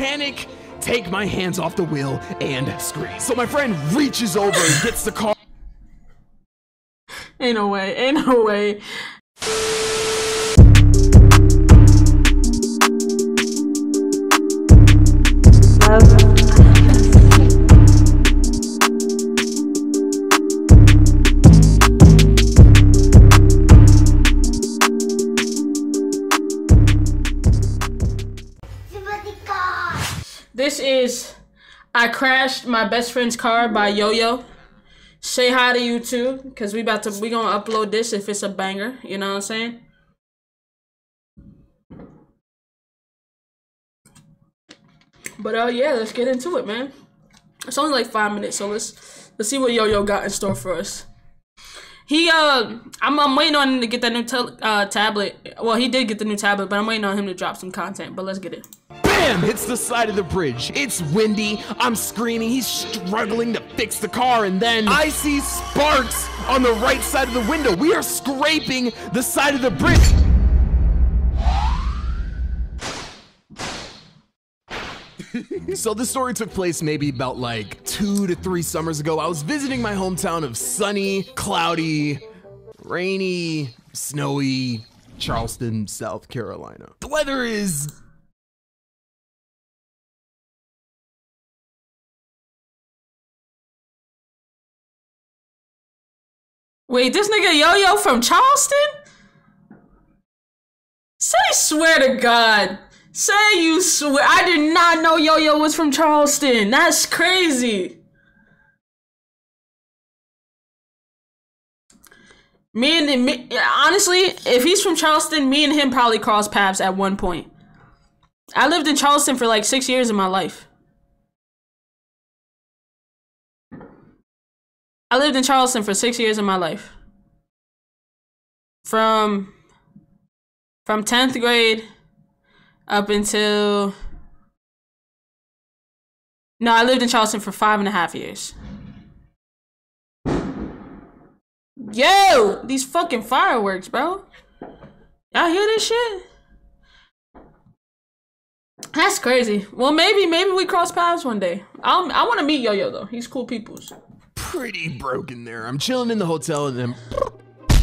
panic, take my hands off the wheel, and scream. So my friend reaches over and gets the car. Ain't no way. Ain't no way. I crashed my best friend's car by Yoyo. Say hi to you too, cause we about to we gonna upload this if it's a banger. You know what I'm saying? But uh, yeah, let's get into it, man. It's only like five minutes, so let's let's see what Yoyo got in store for us. He uh, I'm I'm waiting on him to get that new uh tablet. Well, he did get the new tablet, but I'm waiting on him to drop some content. But let's get it. Bam! Hits the side of the bridge. It's windy. I'm screaming. He's struggling to fix the car, and then I see sparks on the right side of the window. We are scraping the side of the bridge. so the story took place maybe about like two to three summers ago. I was visiting my hometown of sunny, cloudy, rainy, snowy Charleston, South Carolina. The weather is Wait, this nigga Yoyo from Charleston? Say swear to God. Say you swear. I did not know Yoyo was from Charleston. That's crazy. Me and me, honestly, if he's from Charleston, me and him probably crossed paths at one point. I lived in Charleston for like six years of my life. I lived in Charleston for six years of my life. From from tenth grade up until no, I lived in Charleston for five and a half years. Yo, these fucking fireworks, bro. Y'all hear this shit? That's crazy. Well, maybe, maybe we cross paths one day. I'll, I want to meet Yoyo though. He's cool peoples. Pretty broken there. I'm chilling in the hotel and then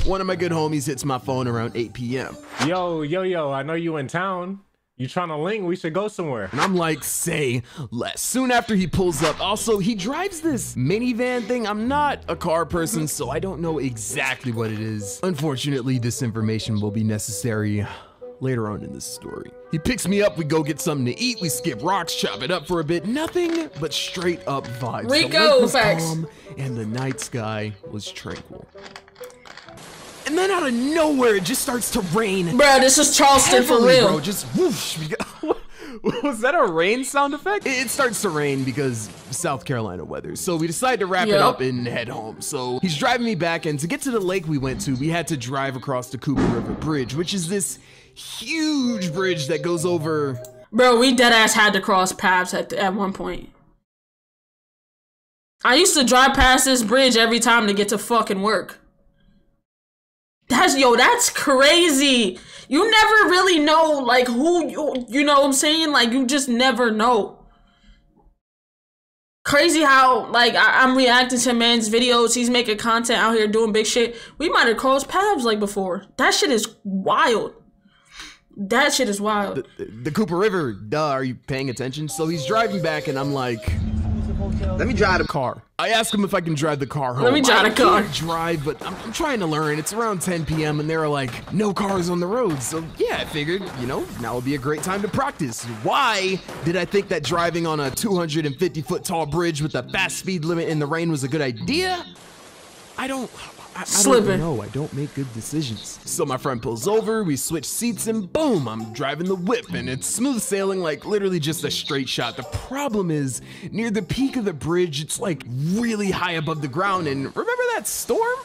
one of my good homies hits my phone around 8 p.m. Yo, yo, yo, I know you in town. You trying to link? We should go somewhere. And I'm like, say less. Soon after he pulls up, also, he drives this minivan thing. I'm not a car person, so I don't know exactly what it is. Unfortunately, this information will be necessary later on in this story. He picks me up, we go get something to eat, we skip rocks, chop it up for a bit. Nothing but straight up vibes. Rico, the was facts. calm, and the night sky was tranquil. And then out of nowhere, it just starts to rain. Bro, this is Charleston for real. Bro, just whoosh. Was that a rain sound effect? It it starts to rain because South Carolina weather. So we decide to wrap it up and head home. So he's driving me back, and to get to the lake we went to, we had to drive across the Cooper River Bridge, which is this huge bridge that goes over. Bro, we dead ass had to cross paths at at one point. I used to drive past this bridge every time to get to fucking work. That's yo, that's crazy. You never really know like who you you know what I'm saying? Like you just never know. Crazy how like I, I'm reacting to man's videos. He's making content out here doing big shit. We might have crossed paths like before. That shit is wild. That shit is wild. The Cooper River, duh, are you paying attention? So he's driving back, and I'm like, Let me drive the car. I ask him if I can drive the car home. Let me drive the car. can't drive, but I'm, I'm trying to learn. It's around 10 p.m. and there are like no cars on the road. So yeah, I figured, you know, now would be a great time to practice. Why did I think that driving on a 250 foot tall bridge with a fast speed limit in the rain was a good idea? I don't. I, I Slipping. don't know. I don't make good decisions. So my friend pulls over, we switch seats, and boom, I'm driving the whip, and it's smooth sailing like literally just a straight shot. The problem is, near the peak of the bridge, it's like really high above the ground, and remember that storm?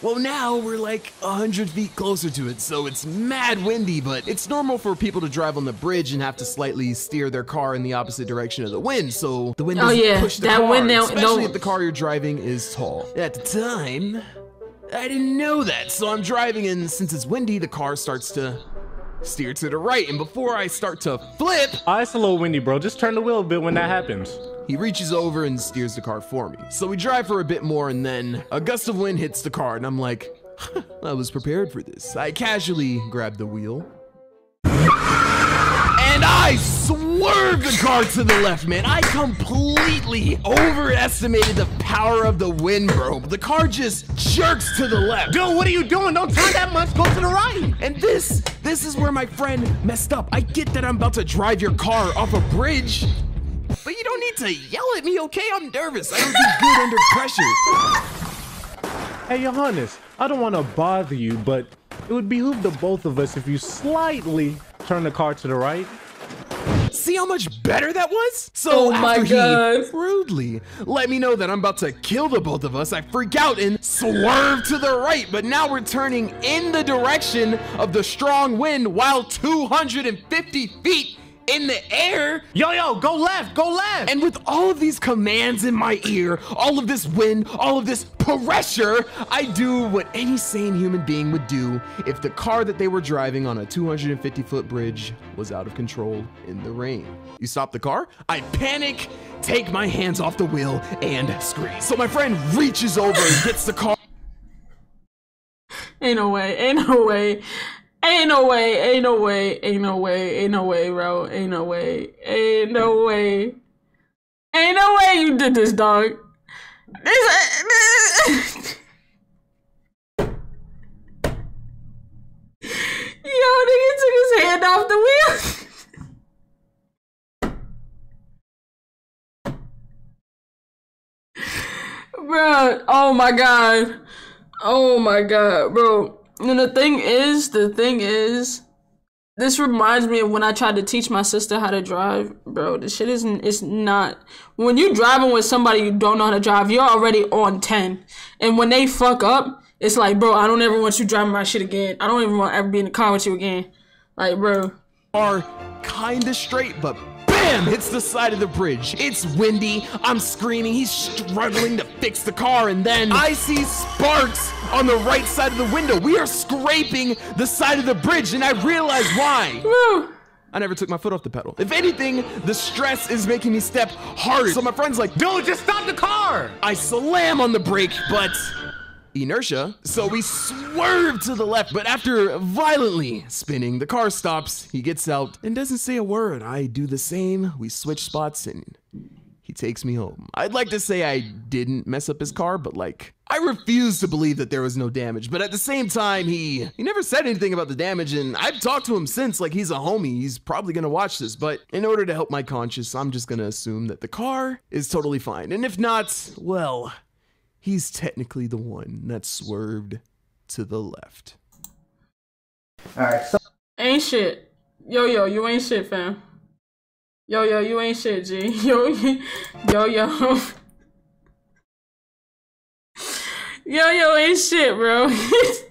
Well, now we're like a hundred feet closer to it, so it's mad windy, but it's normal for people to drive on the bridge and have to slightly steer their car in the opposite direction of the wind, so the wind Oh, doesn't yeah, push the that car, wind now- especially no. if the car you're driving is tall. At the time, I didn't know that, so I'm driving, and since it's windy, the car starts to steer to the right, and before I start to flip, Ah, it's a little windy, bro. Just turn the wheel a bit when that happens. he reaches over and steers the car for me. So we drive for a bit more, and then a gust of wind hits the car, and I'm like, I was prepared for this. I casually grab the wheel. And I swerve the car to the left, man. I completely overestimated the power of the wind, bro. The car just jerks to the left. Dude, what are you doing? Don't turn that much. Go to the right. And this, this is where my friend messed up. I get that I'm about to drive your car off a bridge, but you don't need to yell at me, okay? I'm nervous. I don't do good under pressure. Hey, Johannes, I don't want to bother you, but it would behoove the both of us if you slightly turn the car to the right. See how much better that was? So Oh my after he rudely let me know that I'm about to kill the both of us, I freak out and swerve to the right. But now we're turning in the direction of the strong wind while 250 feet in the air. Yo, yo, go left, go left. And with all of these commands in my ear, all of this wind, all of this pressure, I do what any sane human being would do if the car that they were driving on a 250 foot bridge was out of control in the rain. You stop the car, I panic, take my hands off the wheel, and scream. So my friend reaches over and gets the car. Ain't no way. Ain't no way. Ain't no way. Ain't no way. Ain't no way. Ain't no way, bro. Ain't no way. Ain't no way. Ain't no way you did this, dog. This. Uh, this. Yo, nigga took his hand off the wheel. Bro, oh my god. Oh my god, bro. And the thing is, the thing is, this reminds me of when I tried to teach my sister how to drive, bro. This shit isn't. It's not. When you're driving with somebody you don't know how to drive, you're already on ten, and when they fuck up, it's like, bro, I don't ever want you driving my shit again. I don't even want to ever be in the car with you again. Like, bro. are kinda straight, but bam, hits the side of the bridge. It's windy, I'm screaming, he's struggling to fix the car, and then I see sparks on the right side of the window. We are scraping the side of the bridge, and I realize why. Bro. I never took my foot off the pedal. If anything, the stress is making me step harder. So my friend's like, Dude, just stop the car. I slam on the brake, but inertia. So we swerve to the left, but after violently spinning, the car stops. He gets out and doesn't say a word. I do the same. We switch spots and he takes me home. I'd like to say I didn't mess up his car, but like I refuse to believe that there was no damage. But at the same time, he he never said anything about the damage and I've talked to him since like he's a homie. He's probably to watch this, but in order to help my conscience, I'm just to assume that the car is totally fine. And if not, well, he's technically the one that swerved to the left. Alright, so Ain't shit. Yo, yo, you ain't shit, fam. Yo, yo, you ain't shit, G. Yo, yo, yo. Yo, yo, ain't shit, bro.